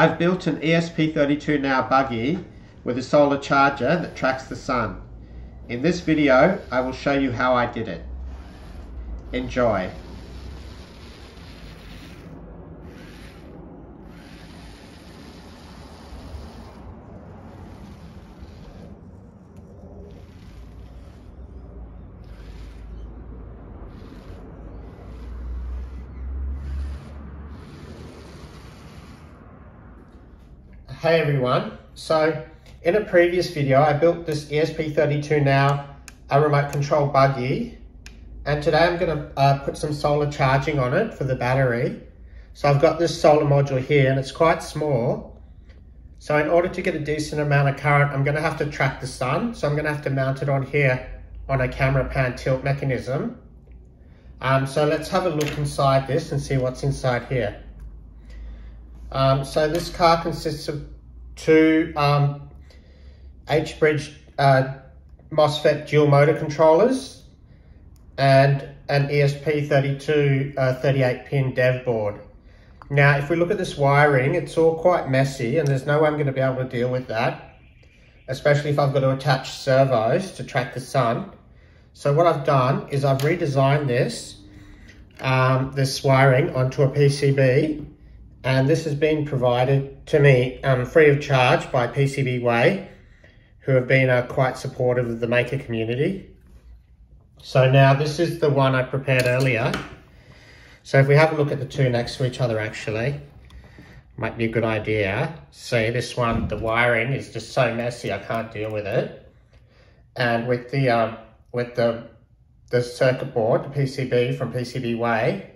I've built an ESP32 Now buggy with a solar charger that tracks the sun. In this video, I will show you how I did it. Enjoy. Hey everyone, so in a previous video I built this ESP32 Now a remote control buggy and today I'm going to uh, put some solar charging on it for the battery. So I've got this solar module here and it's quite small. So in order to get a decent amount of current I'm going to have to track the sun. So I'm going to have to mount it on here on a camera pan tilt mechanism. Um, so let's have a look inside this and see what's inside here. Um, so this car consists of two um, H-bridge uh, MOSFET dual motor controllers and an ESP32 uh, 38 pin dev board. Now, if we look at this wiring, it's all quite messy and there's no way I'm going to be able to deal with that, especially if I've got to attach servos to track the sun. So what I've done is I've redesigned this, um, this wiring onto a PCB and this has been provided to me um, free of charge by PCBWay, who have been uh, quite supportive of the maker community. So now this is the one I prepared earlier. So if we have a look at the two next to each other actually, might be a good idea. See this one, the wiring is just so messy, I can't deal with it. And with the um, with the the circuit board, the PCB from PCBWay,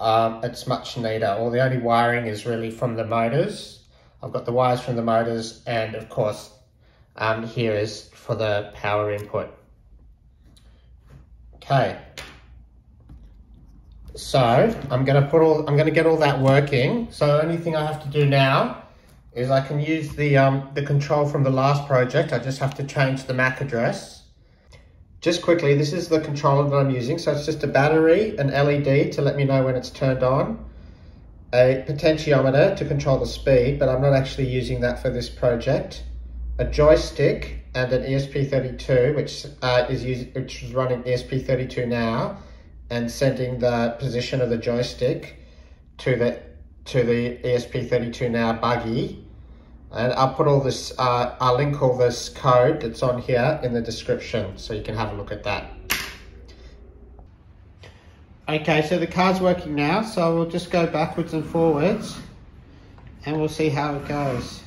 um, it's much neater. All the only wiring is really from the motors. I've got the wires from the motors and of course um, here is for the power input. Okay. So I'm gonna put all, I'm gonna get all that working. So the only thing I have to do now is I can use the, um, the control from the last project. I just have to change the MAC address just quickly, this is the controller that I'm using. So it's just a battery, an LED to let me know when it's turned on, a potentiometer to control the speed, but I'm not actually using that for this project, a joystick and an ESP32, which uh, is using, which is running ESP32 now, and sending the position of the joystick to the to the ESP32 now buggy and I'll put all this, uh, I'll link all this code that's on here in the description so you can have a look at that. Okay, so the car's working now, so we'll just go backwards and forwards and we'll see how it goes.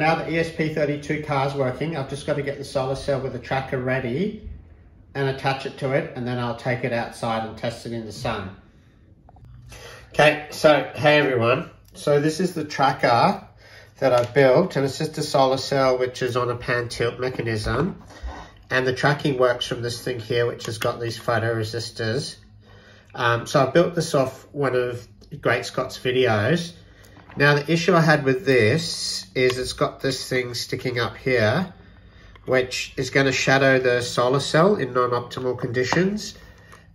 Now the ESP32 car is working, I've just got to get the solar cell with the tracker ready and attach it to it and then I'll take it outside and test it in the sun. Okay, so hey everyone. So this is the tracker that I've built and it's just a solar cell which is on a pan tilt mechanism and the tracking works from this thing here which has got these photoresistors. Um, so I built this off one of Great Scott's videos now the issue I had with this is it's got this thing sticking up here, which is going to shadow the solar cell in non-optimal conditions.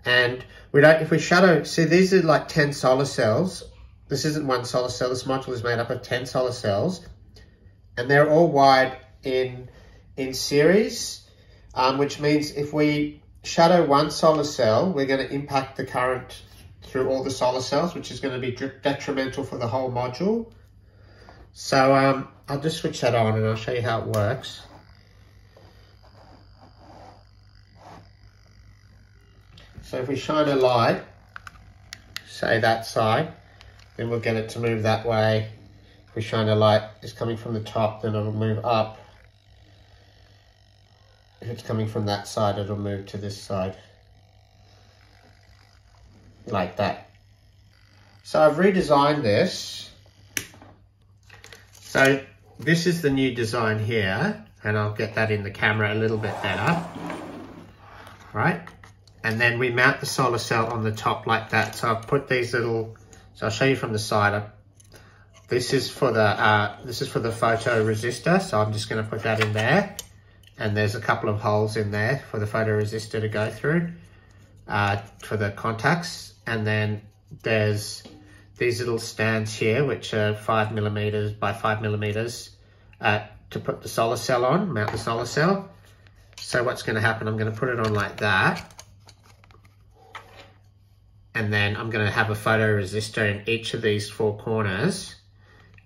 And we don't, if we shadow, see these are like 10 solar cells. This isn't one solar cell, this module is made up of 10 solar cells. And they're all wired in, in series, um, which means if we shadow one solar cell, we're going to impact the current through all the solar cells, which is going to be detrimental for the whole module. So um, I'll just switch that on and I'll show you how it works. So if we shine a light, say that side, then we'll get it to move that way. If we shine a light, it's coming from the top, then it'll move up. If it's coming from that side, it'll move to this side like that. So I've redesigned this. So this is the new design here. and I'll get that in the camera a little bit better. Right, and then we mount the solar cell on the top like that. So I've put these little, so I'll show you from the side. This is for the uh, this is for the photo resistor, so I'm just going to put that in there. And there's a couple of holes in there for the photo resistor to go through uh, for the contacts. And then there's these little stands here, which are five millimeters by five millimeters uh, to put the solar cell on, mount the solar cell. So what's going to happen, I'm going to put it on like that. And then I'm going to have a photo resistor in each of these four corners.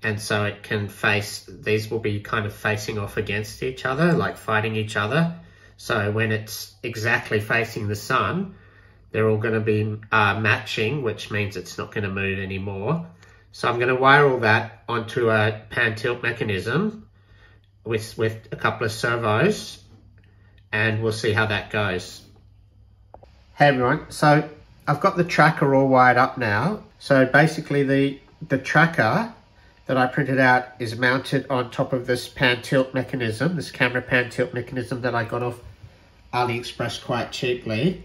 And so it can face, these will be kind of facing off against each other, like fighting each other. So when it's exactly facing the sun, they're all going to be uh, matching, which means it's not going to move anymore. So I'm going to wire all that onto a pan tilt mechanism with, with a couple of servos and we'll see how that goes. Hey everyone, so I've got the tracker all wired up now. So basically the, the tracker that I printed out is mounted on top of this pan tilt mechanism, this camera pan tilt mechanism that I got off AliExpress quite cheaply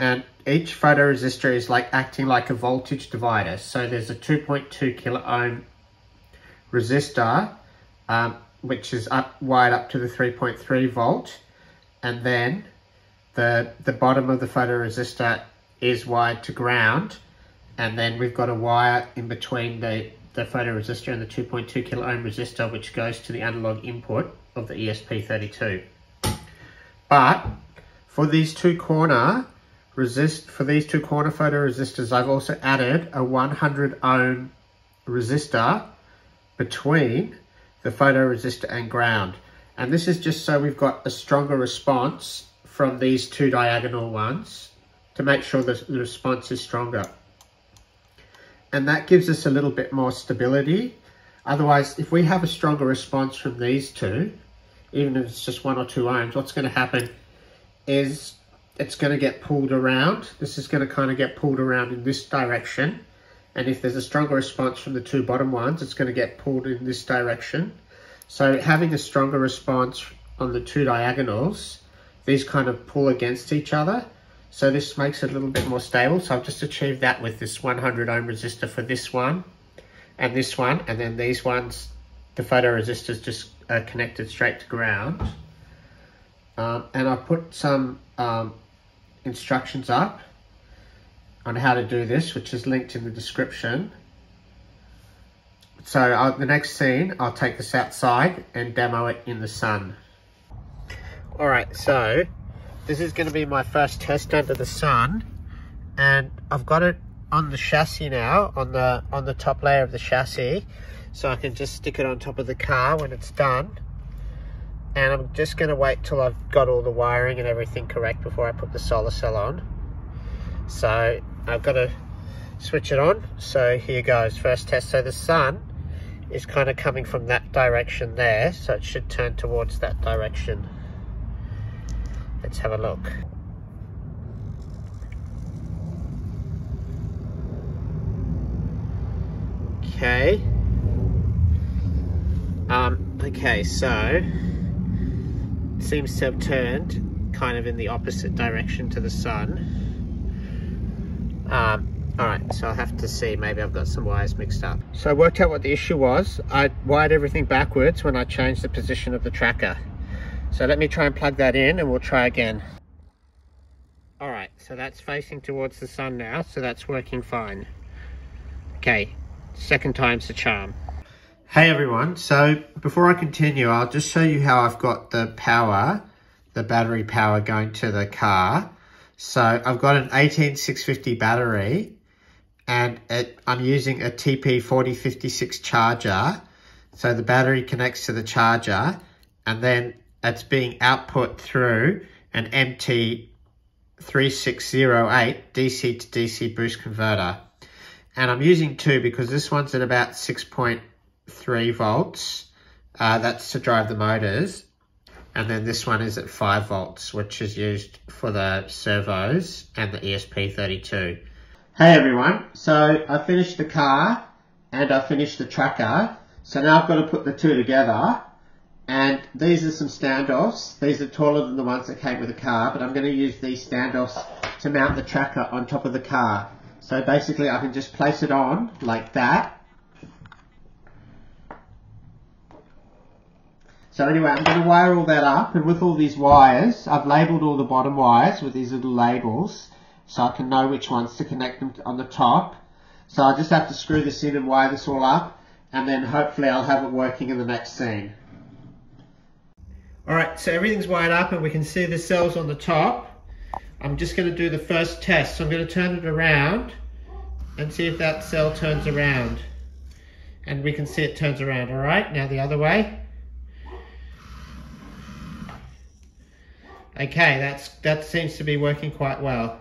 and each photoresistor is like acting like a voltage divider. So there's a 2.2 kilo ohm resistor, um, which is up wired up to the 3.3 volt, and then the the bottom of the photoresistor is wired to ground, and then we've got a wire in between the the photoresistor and the 2.2 kilo ohm resistor, which goes to the analog input of the ESP32. But for these two corner resist for these two corner photoresistors, I've also added a 100 ohm resistor between the photoresistor and ground. And this is just so we've got a stronger response from these two diagonal ones to make sure the, the response is stronger. And that gives us a little bit more stability. Otherwise, if we have a stronger response from these two, even if it's just one or two ohms, what's going to happen is it's going to get pulled around. This is going to kind of get pulled around in this direction. And if there's a stronger response from the two bottom ones, it's going to get pulled in this direction. So having a stronger response on the two diagonals, these kind of pull against each other. So this makes it a little bit more stable. So I've just achieved that with this 100 ohm resistor for this one and this one. And then these ones, the photoresistors just are connected straight to ground. Um, and I've put some um, instructions up on how to do this, which is linked in the description. So uh, the next scene, I'll take this outside and demo it in the sun. All right, so this is gonna be my first test under the sun and I've got it on the chassis now, on the, on the top layer of the chassis. So I can just stick it on top of the car when it's done and I'm just going to wait till I've got all the wiring and everything correct before I put the solar cell on. So I've got to switch it on. So here goes, first test. So the sun is kind of coming from that direction there, so it should turn towards that direction. Let's have a look. Okay. Um, okay, so seems to have turned kind of in the opposite direction to the sun. Um, Alright, so I'll have to see, maybe I've got some wires mixed up. So I worked out what the issue was. I wired everything backwards when I changed the position of the tracker. So let me try and plug that in and we'll try again. Alright, so that's facing towards the sun now, so that's working fine. Okay, second time's the charm. Hey everyone, so before I continue, I'll just show you how I've got the power, the battery power going to the car. So I've got an 18650 battery and it, I'm using a TP4056 charger. So the battery connects to the charger and then it's being output through an MT3608 DC to DC boost converter. And I'm using two because this one's at about 6.0 3 volts. Uh, that's to drive the motors. And then this one is at 5 volts, which is used for the servos and the ESP32. Hey everyone, so I finished the car and I finished the tracker. So now I've got to put the two together And these are some standoffs. These are taller than the ones that came with the car, but I'm going to use these standoffs to mount the tracker on top of the car. So basically I can just place it on like that. So anyway, I'm going to wire all that up, and with all these wires, I've labelled all the bottom wires with these little labels, so I can know which ones to connect them on the top. So I just have to screw this in and wire this all up, and then hopefully I'll have it working in the next scene. Alright, so everything's wired up and we can see the cells on the top. I'm just going to do the first test. So I'm going to turn it around and see if that cell turns around. And we can see it turns around, alright? Now the other way. Okay, that's that seems to be working quite well.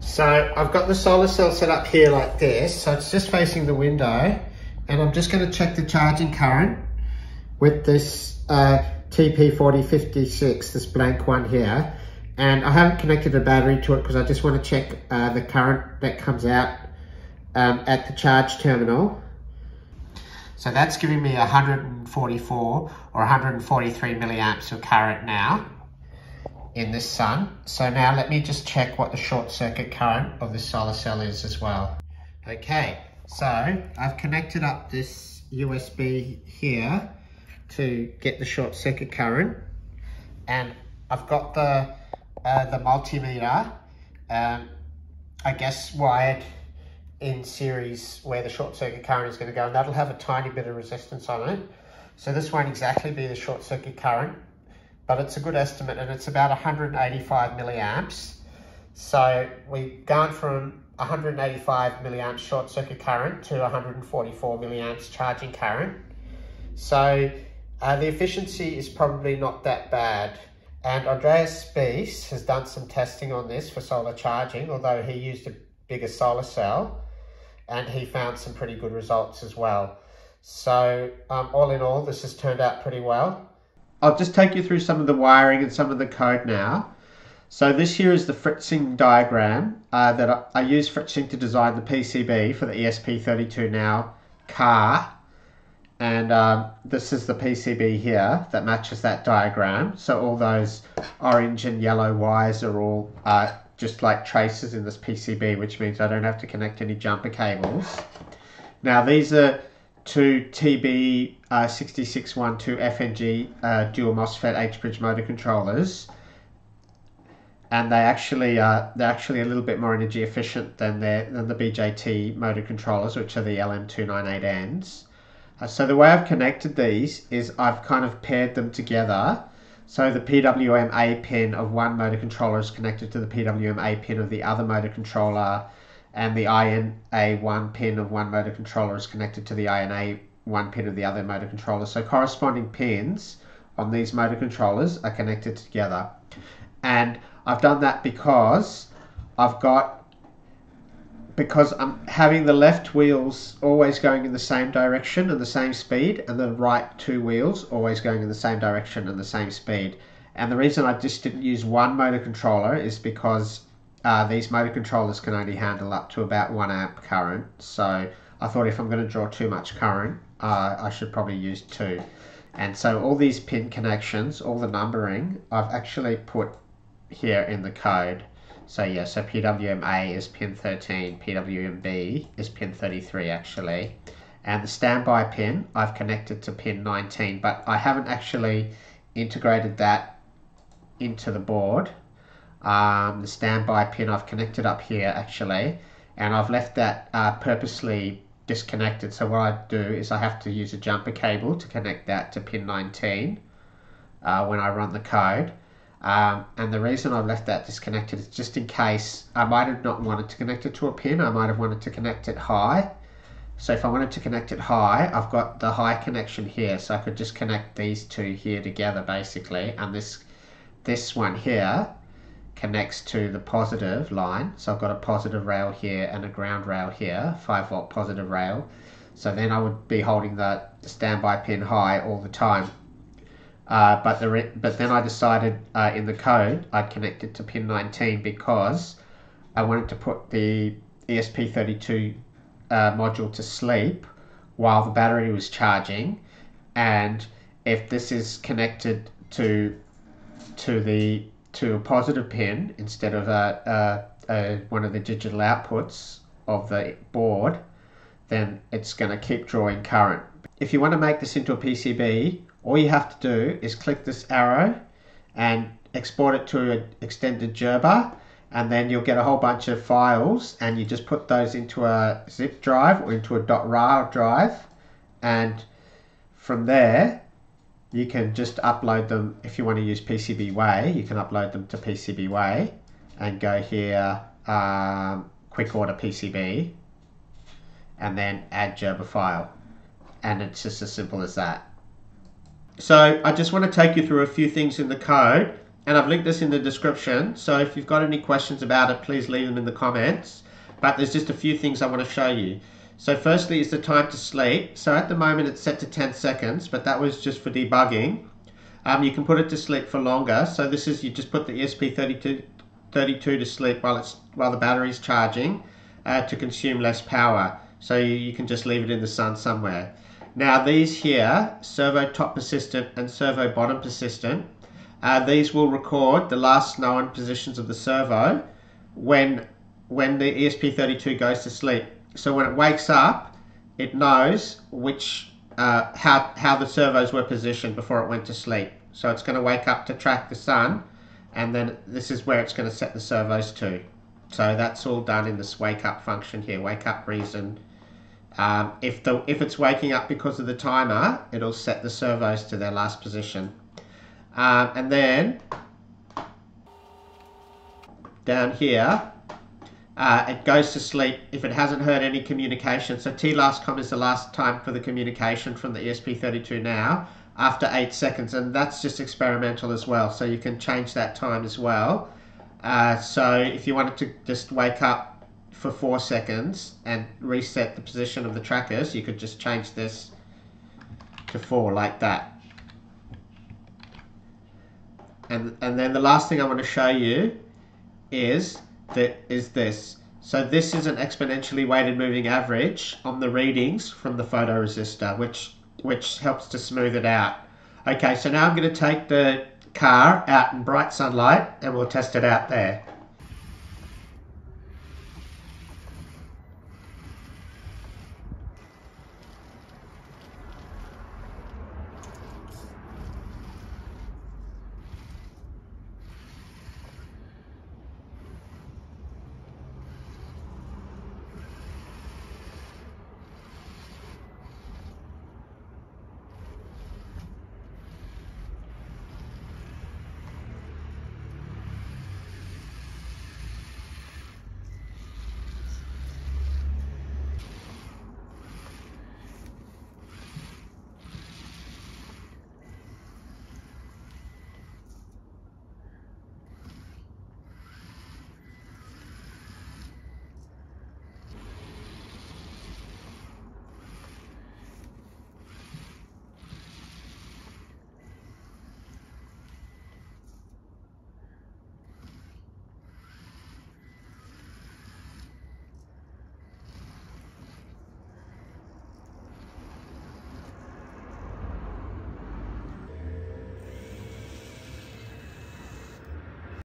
So I've got the solar cell set up here like this. So it's just facing the window and I'm just going to check the charging current with this uh, TP4056, this blank one here. And I haven't connected a battery to it because I just want to check uh, the current that comes out um, at the charge terminal. So that's giving me 144 or 143 milliamps of current now in this sun. So now let me just check what the short circuit current of this solar cell is as well. Okay, so I've connected up this USB here to get the short circuit current and I've got the uh, the multimeter um, I guess wired in series where the short circuit current is going to go and that'll have a tiny bit of resistance on it so this won't exactly be the short circuit current but it's a good estimate and it's about 185 milliamps. So we've gone from 185 milliamps short circuit current to 144 milliamps charging current. So uh, the efficiency is probably not that bad. And Andreas Spiess has done some testing on this for solar charging, although he used a bigger solar cell and he found some pretty good results as well. So um, all in all, this has turned out pretty well. I'll just take you through some of the wiring and some of the code now. So this here is the Fritzing diagram uh, that I, I use Fritzing to design the PCB for the ESP32 Now car. And um, this is the PCB here that matches that diagram. So all those orange and yellow wires are all uh, just like traces in this PCB, which means I don't have to connect any jumper cables. Now these are two TB uh, 6612 FNG uh, dual MOSFET H-bridge motor controllers and they actually uh, they're actually a little bit more energy efficient than their than the BJT motor controllers, which are the LM298Ns. Uh, so the way I've connected these is I've kind of paired them together. So the PWM-A pin of one motor controller is connected to the PWM-A pin of the other motor controller, and the INA1 pin of one motor controller is connected to the INA one pin of the other motor controller. So corresponding pins on these motor controllers are connected together. And I've done that because I've got because I'm having the left wheels always going in the same direction and the same speed and the right two wheels always going in the same direction and the same speed. And the reason I just didn't use one motor controller is because uh, these motor controllers can only handle up to about one amp current. So I thought if I'm going to draw too much current, uh, I should probably use two. And so all these pin connections, all the numbering, I've actually put here in the code. So yeah, so PWMA is pin 13, PWMB is pin 33 actually. And the standby pin, I've connected to pin 19, but I haven't actually integrated that into the board. Um, the standby pin I've connected up here actually, and I've left that uh, purposely disconnected. So what I do is I have to use a jumper cable to connect that to pin 19 uh, when I run the code. Um, and the reason I've left that disconnected is just in case I might have not wanted to connect it to a pin, I might have wanted to connect it high. So if I wanted to connect it high, I've got the high connection here, so I could just connect these two here together basically, and this this one here connects to the positive line. So I've got a positive rail here and a ground rail here, 5 volt positive rail. So then I would be holding the standby pin high all the time. Uh, but the but then I decided uh, in the code I'd connect it to pin 19 because I wanted to put the ESP32 uh, module to sleep while the battery was charging. And if this is connected to to the to a positive pin instead of a, a, a one of the digital outputs of the board then it's going to keep drawing current. If you want to make this into a PCB all you have to do is click this arrow and export it to an extended Gerber and then you'll get a whole bunch of files and you just put those into a zip drive or into a .rar drive and from there you can just upload them. If you want to use PCBWay you can upload them to PCBWay and go here um, quick order PCB and then add Gerber file. And it's just as simple as that so I just want to take you through a few things in the code and I've linked this in the description. So if you've got any questions about it, please leave them in the comments. But there's just a few things I want to show you. So firstly is the time to sleep. So at the moment it's set to 10 seconds, but that was just for debugging. Um, you can put it to sleep for longer. So this is, you just put the ESP32 32 to sleep while it's while the battery's charging uh, to consume less power. So you, you can just leave it in the sun somewhere. Now these here, servo top persistent and servo bottom persistent, uh, these will record the last known positions of the servo when when the ESP32 goes to sleep. So when it wakes up, it knows which uh, how how the servos were positioned before it went to sleep. So it's going to wake up to track the sun, and then this is where it's going to set the servos to. So that's all done in this wake up function here. Wake up reason. Um, if the if it's waking up because of the timer, it'll set the servos to their last position. Um, and then down here, uh, it goes to sleep if it hasn't heard any communication. So T last com is the last time for the communication from the ESP32 now after 8 seconds and that's just experimental as well so you can change that time as well. Uh, so if you wanted to just wake up for 4 seconds and reset the position of the trackers you could just change this to 4 like that. And, and then the last thing I want to show you is that is this. So this is an exponentially weighted moving average on the readings from the photoresistor, which which helps to smooth it out. Okay, so now I'm going to take the car out in bright sunlight and we'll test it out there.